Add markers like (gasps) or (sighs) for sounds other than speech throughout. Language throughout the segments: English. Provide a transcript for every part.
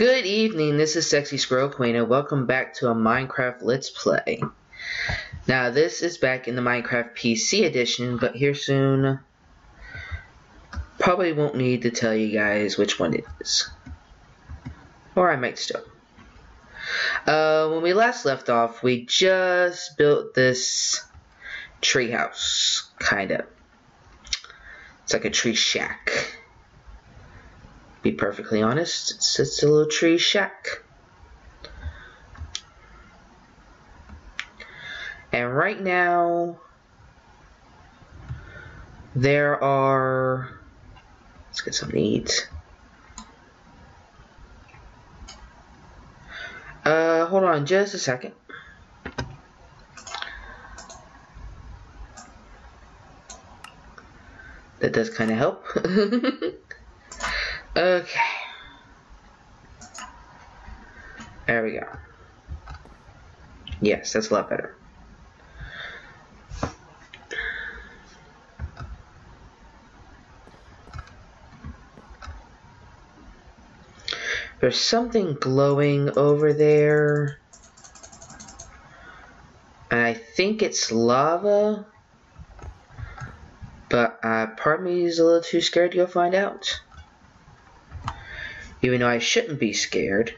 Good evening, this is Sexy Squirrel Queen and welcome back to a Minecraft Let's Play. Now this is back in the Minecraft PC edition, but here soon, probably won't need to tell you guys which one it is. Or I might still. Uh, when we last left off, we just built this treehouse, kinda. It's like a tree shack be perfectly honest, it's a little tree shack. And right now, there are, let's get something to eat. Uh, hold on just a second. That does kind of help. (laughs) Okay. There we go. Yes, that's a lot better. There's something glowing over there. And I think it's lava. But uh, part of me is a little too scared to go find out. Even though I shouldn't be scared.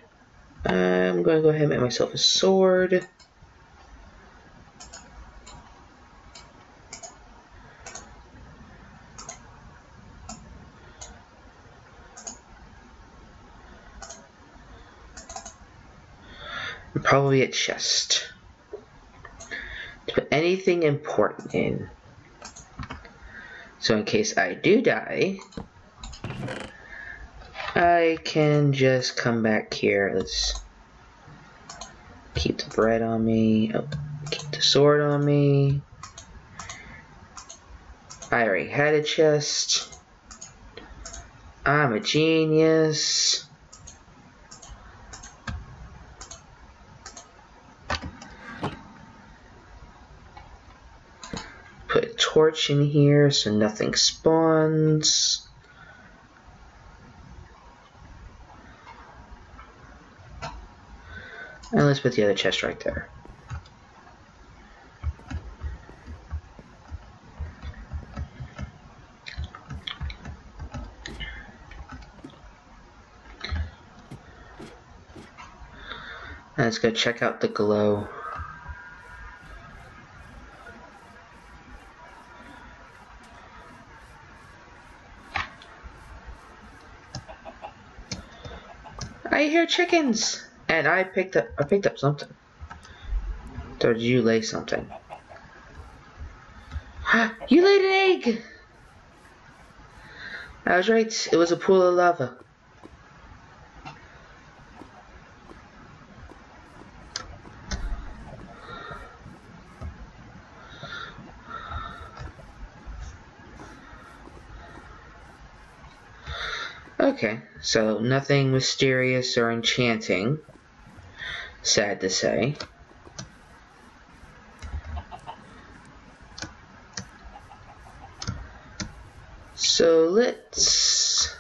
I'm going to go ahead and make myself a sword. probably a chest. To put anything important in. So in case I do die, I can just come back here. Let's keep the bread on me. Oh, keep the sword on me. I already had a chest. I'm a genius. Put a torch in here so nothing spawns. And let's put the other chest right there. let's go check out the glow. I hear chickens! And I picked up I picked up something. Or did you lay something? you laid an egg! I was right, it was a pool of lava. Okay, so nothing mysterious or enchanting sad to say. So let's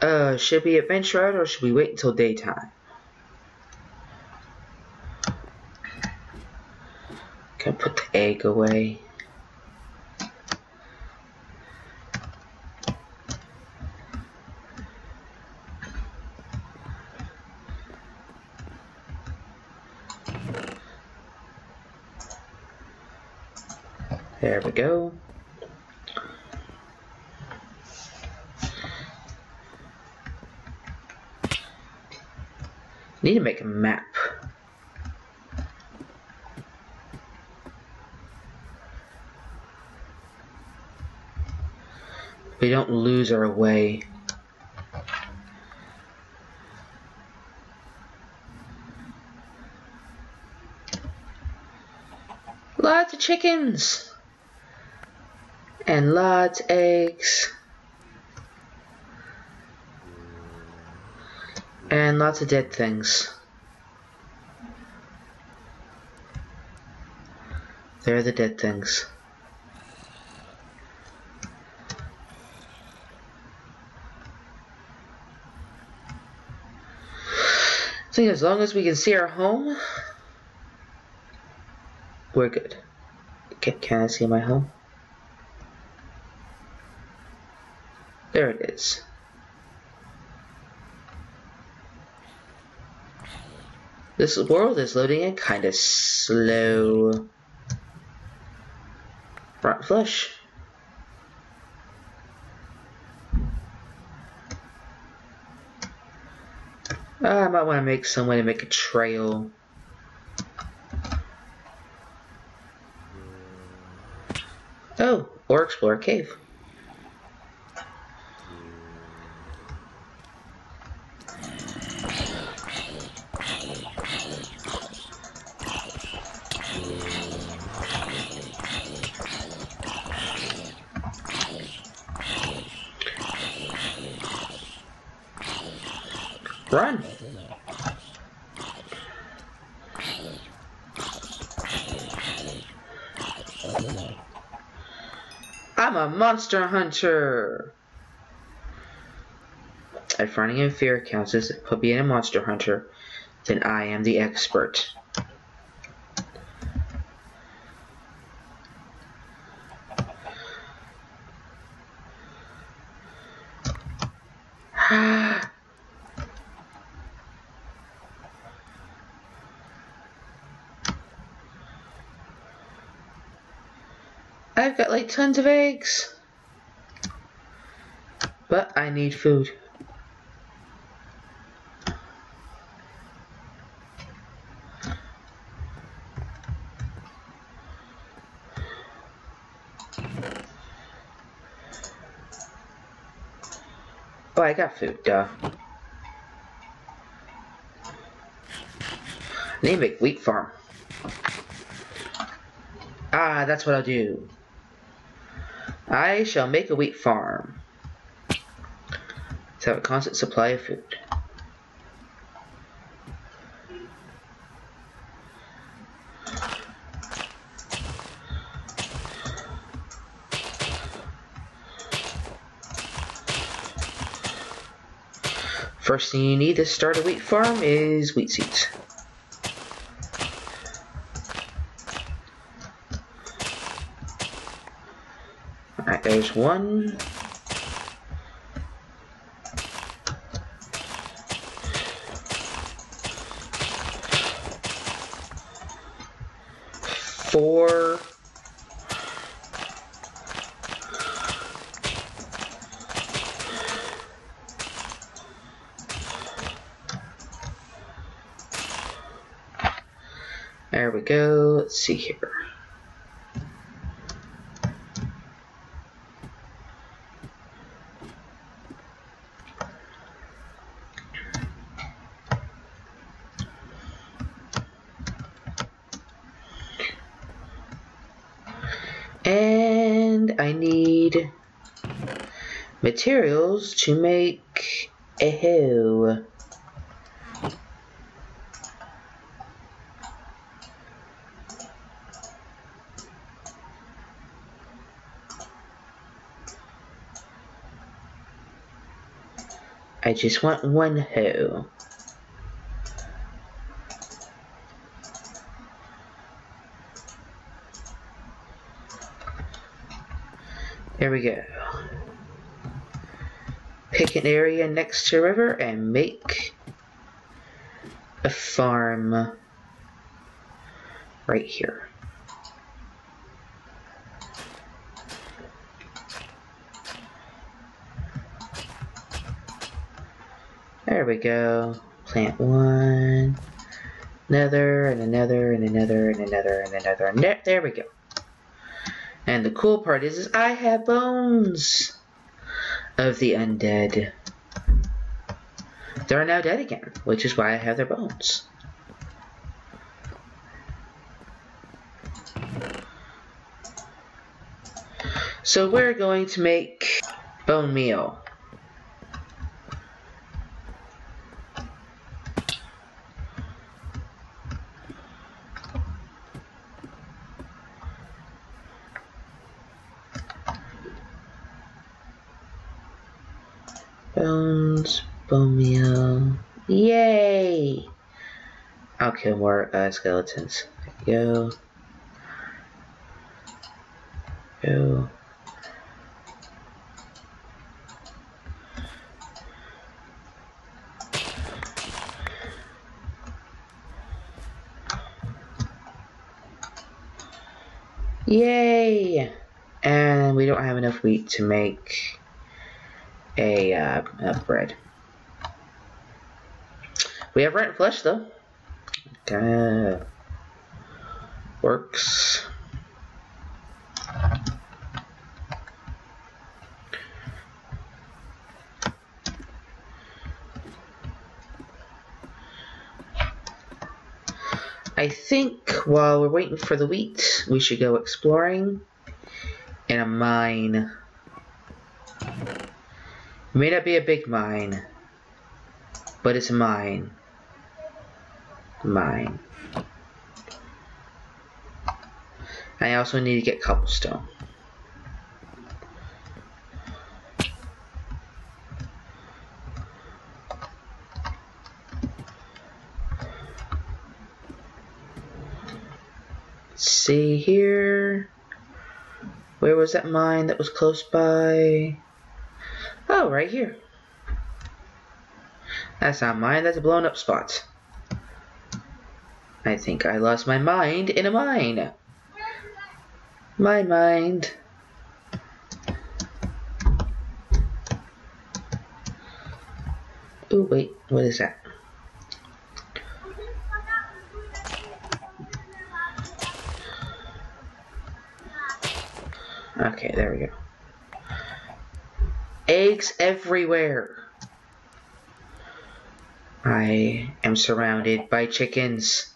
Uh, should we adventure out or should we wait until daytime? Can I put the egg away? There we go. Need to make a map. We don't lose our way. Lots of chickens and lots of eggs and lots of dead things. There are the dead things. Think as long as we can see our home, we're good. Can, can I see my home? There it is. This world is loading in kinda slow. Rotten flesh. Uh, I might want to make some way to make a trail. Oh, or explore a cave. Monster hunter! If running in fear counts as being a monster hunter, then I am the expert. (sighs) I've got like tons of eggs. But I need food. Oh, I got food, duh. I need to make wheat farm. Ah, that's what I'll do. I shall make a wheat farm to have a constant supply of food. First thing you need to start a wheat farm is wheat seeds. Alright, there's one. Four. There we go. Let's see here. And I need materials to make a hoe. I just want one hoe. There we go. Pick an area next to a river and make a farm right here. There we go. Plant one, another, and another, and another, and another, and another, and there, there we go. And the cool part is, is I have bones of the undead. They're now dead again, which is why I have their bones. So we're going to make bone meal. Bones, bone meal. Yay! I'll kill more uh, skeletons. Go. Go. Yay! And we don't have enough wheat to make a uh, bread. We have rent flesh though. Okay. Works. I think while we're waiting for the wheat, we should go exploring in a mine. May not be a big mine, but it's mine. Mine. I also need to get cobblestone. see here. Where was that mine that was close by? Oh, right here. That's not mine, that's a blown up spot. I think I lost my mind in a mine. My mind. Oh, wait, what is that? Okay, there we go. Eggs everywhere. I am surrounded by chickens.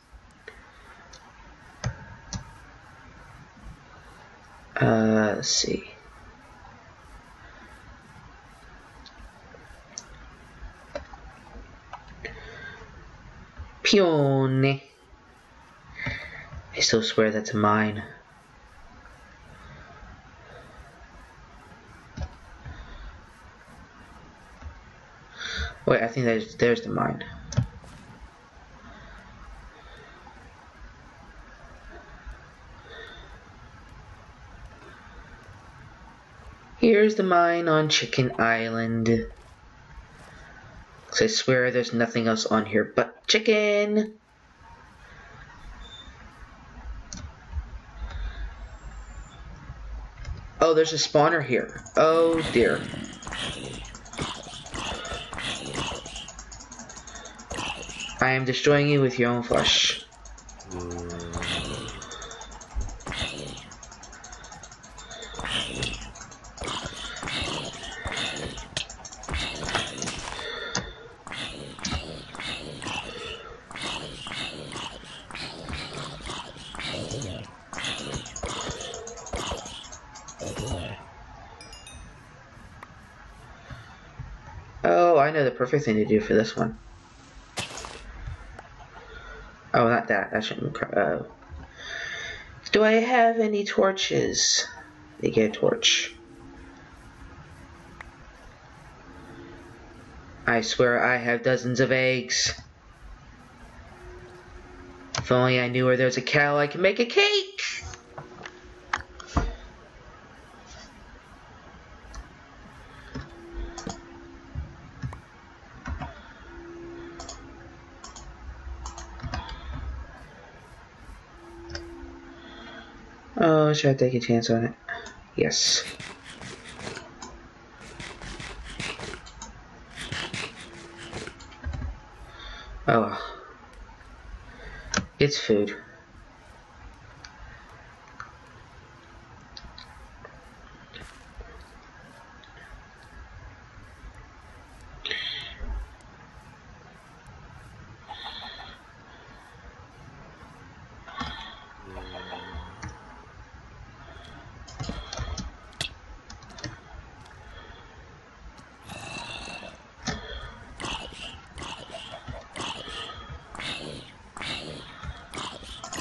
Uh, let's see. Pione. I still swear that's mine. Wait, I think there's there's the mine. Here's the mine on Chicken Island. Cause I swear there's nothing else on here but chicken. Oh, there's a spawner here. Oh dear. I am destroying you with your own flesh. Oh, I know the perfect thing to do for this one. Oh, Uh, do I have any torches? They get a torch. I swear I have dozens of eggs. If only I knew where there's a cow, I could make a cake! Should I take a chance on it? Yes. Oh. It's food.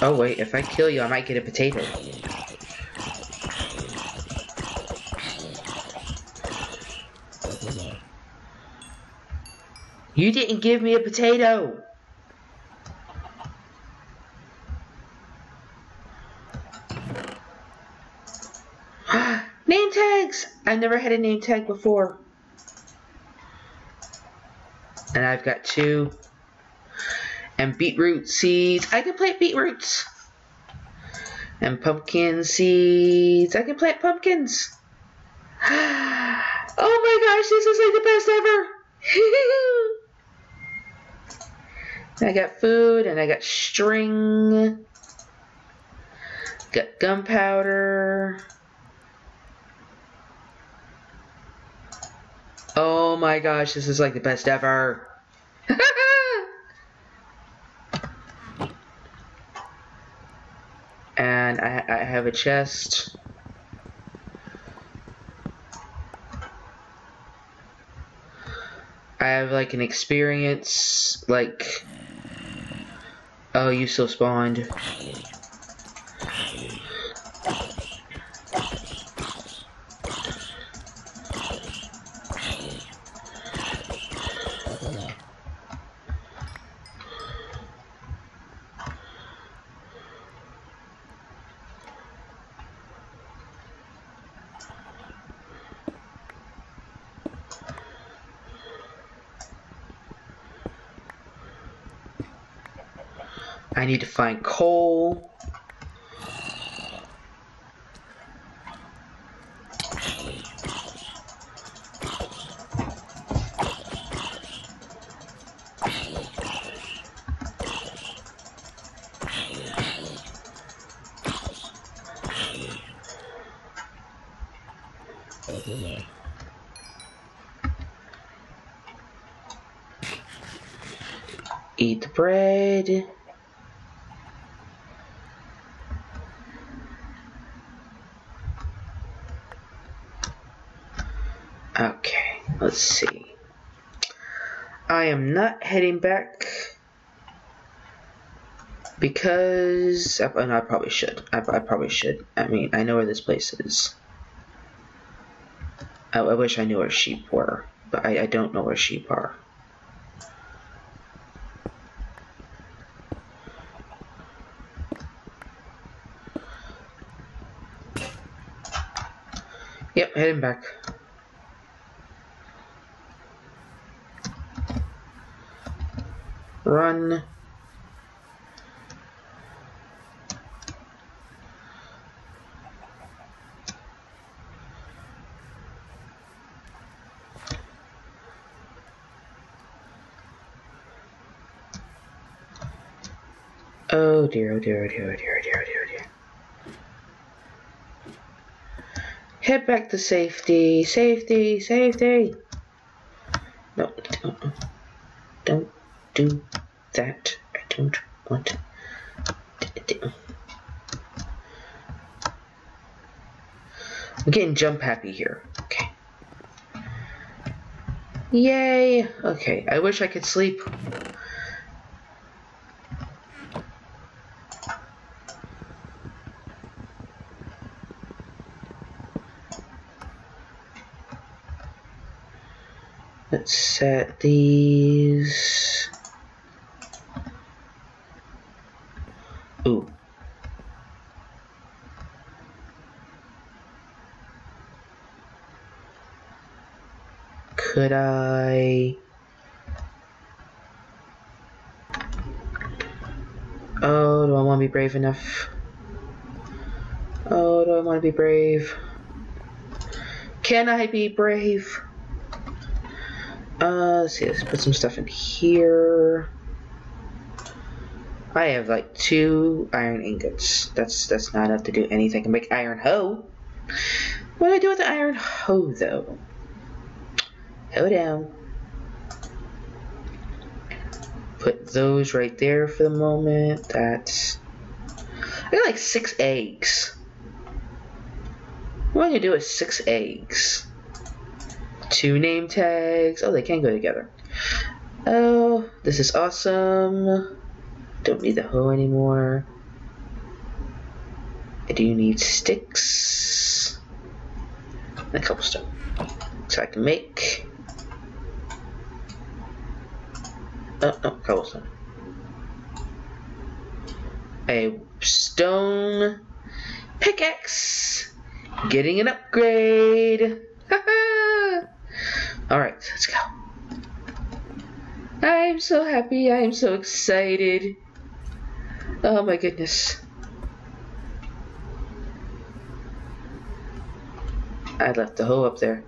Oh wait, if I kill you, I might get a potato. You didn't give me a potato. (gasps) name tags! I've never had a name tag before. And I've got two. And beetroot seeds. I can plant beetroots. And pumpkin seeds. I can plant pumpkins. (gasps) Oh my gosh, this is like the best ever. (laughs) I got food and I got string. Got gunpowder. Oh my gosh, this is like the best ever. (laughs) I, I have a chest. I have like an experience, like, oh, you still spawned. I need to find coal. I am not heading back because I, I probably should. I, I, probably should. I mean, I know where this place is. I, I wish I knew where sheep were, but I, I don't know where sheep are. Yep, heading back. Run. Oh dear, oh dear, oh dear, oh dear, oh dear, oh dear, oh dear. Head back to safety, safety, safety. No, don't, don't do that. I don't want. I'm getting jump happy here. Okay. Yay! Okay, I wish I could sleep. Let's set these. Ooh. Could I... Oh, do I want to be brave enough? Oh, do I want to be brave? Can I be brave? Uh, let's see, let's put some stuff in here. I have like two iron ingots. That's that's not enough to do anything. I can make iron hoe. What do I do with the iron hoe though? Hoe down. Put those right there for the moment. That's I got like six eggs. What I gonna do with six eggs? Two name tags. Oh, they can go together. Oh, this is awesome. Don't need the hoe anymore. I do need sticks. And a couple stuff. So I can make uh, oh, oh, cobblestone. A stone pickaxe. Getting an upgrade. (laughs) Alright, let's go. I'm so happy. I'm so excited. Oh my goodness. I left the hoe up there.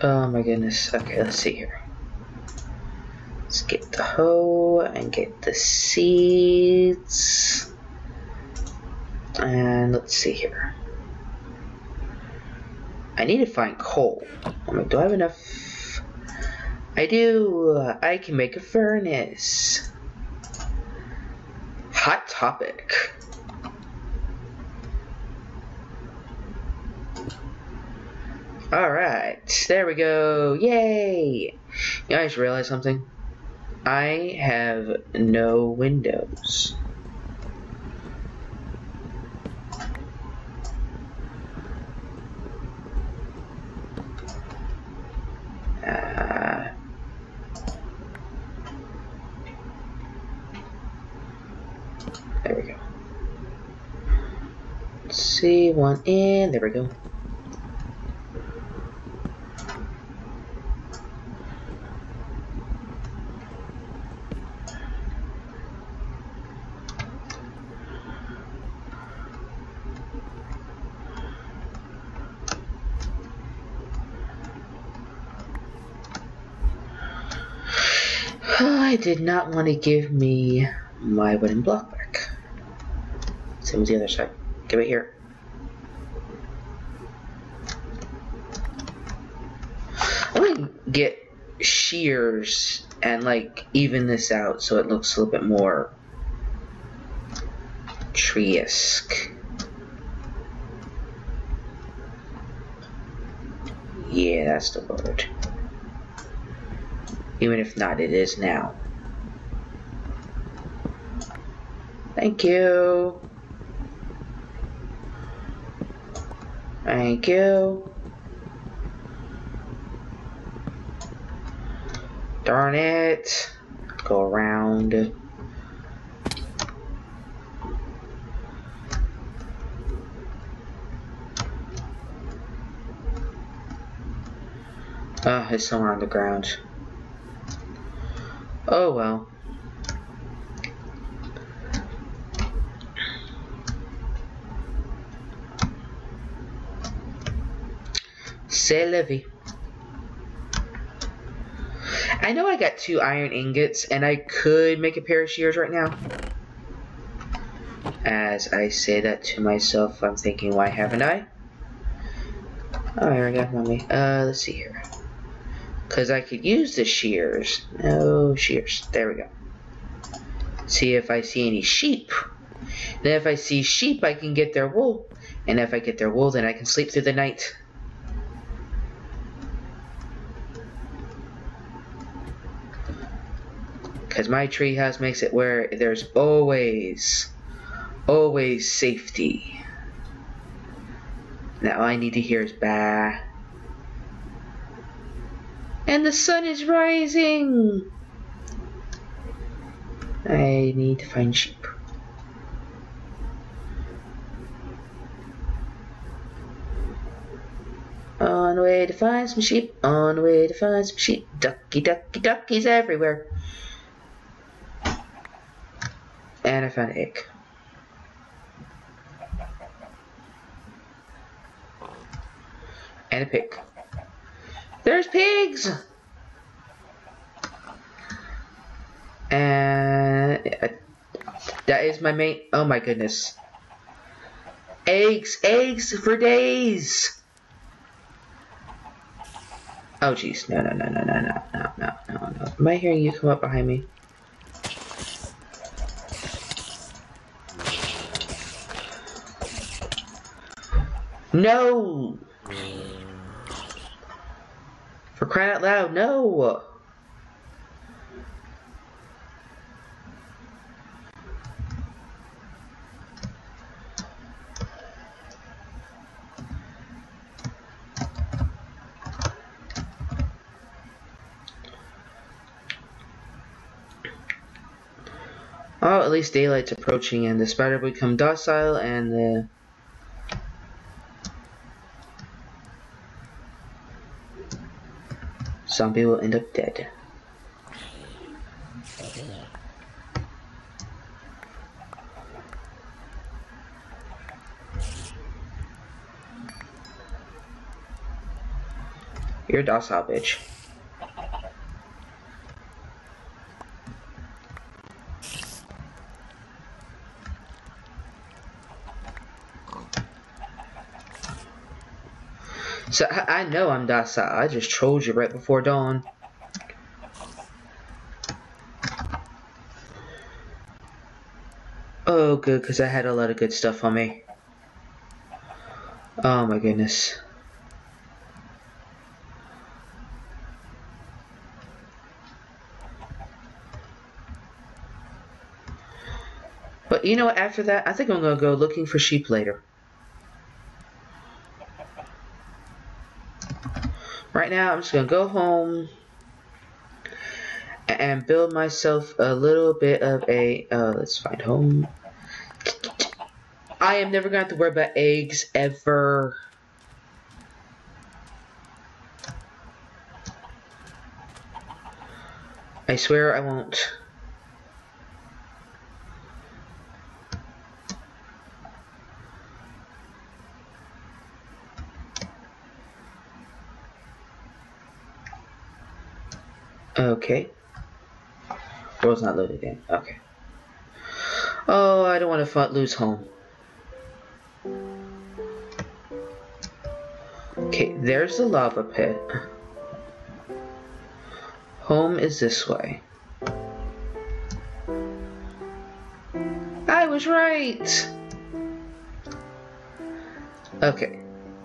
Oh my goodness. Okay, let's see here. Let's get the hoe and get the seeds. And let's see here. I need to find coal. I mean, do I have enough? I do. I can make a furnace. Hot topic. Alright, there we go. Yay! You guys realize something? I have no windows. Uh, there we go. Let's see, one in, there we go. I did not want to give me my wooden block back. Same as the other side. Give it here. I'm gonna get shears and like even this out so it looks a little bit more tree-esque. Yeah, that's the word. Even if not, it is now. Thank you. Thank you. Darn it. Go around. Oh, it's somewhere on the ground. Oh well. La vie. I know I got two iron ingots, and I could make a pair of shears right now. As I say that to myself, I'm thinking, why haven't I? Oh, here we go, mommy. Uh, let's see here. Because I could use the shears. No shears. There we go. See if I see any sheep. Then if I see sheep, I can get their wool. And if I get their wool, then I can sleep through the night. Because my treehouse makes it where there's always, always safety. Now all I need to hear is bah. And the sun is rising! I need to find sheep. On the way to find some sheep, on the way to find some sheep. Ducky, ducky, duckies everywhere. And I found an egg. And a pig. There's pigs! And uh, that is my main. Oh my goodness. Eggs, eggs for days. Oh jeez, no, no, no, no, no, no, no, no, no, no. Am I hearing you come up behind me? No! For crying out loud, no! Oh, at least daylight's approaching and the spider become docile and the zombie will end up dead. You're a docile, bitch. So I, know I'm docile. I just trolled you right before dawn. Oh, good, because I had a lot of good stuff on me. Oh my goodness. But you know, after that, I think I'm going to go looking for sheep later. Right now, I'm just going to go home and build myself a little bit of a, uh, let's find home. I am never going to have to worry about eggs ever. I swear I won't. Okay. World's not loaded in. Okay. Oh, I don't want to lose home. Okay, there's the lava pit. Home is this way. I was right! Okay,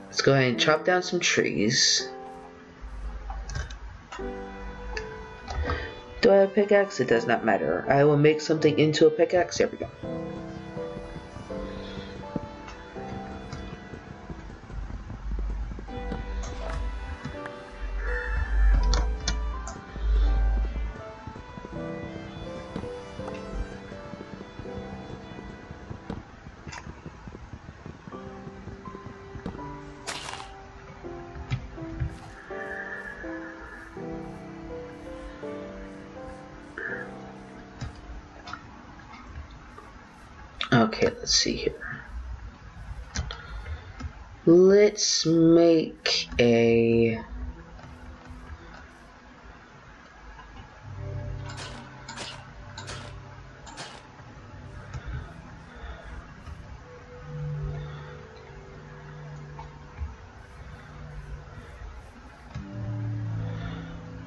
let's go ahead and chop down some trees. I have pickaxe? It does not matter. I will make something into a pickaxe. There we go.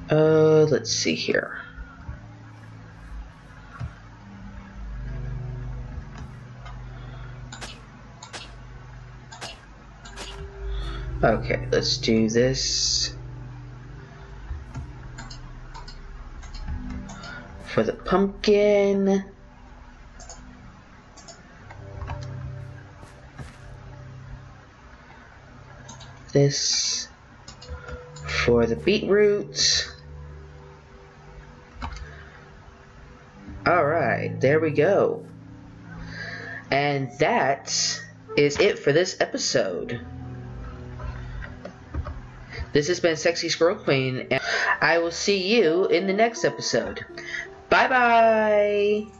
Uh, let's see here. Okay, let's do this. For the pumpkin. This for the beetroot. Alright, there we go. And that is it for this episode. This has been Sexy Squirrel Queen, and I will see you in the next episode. Bye bye!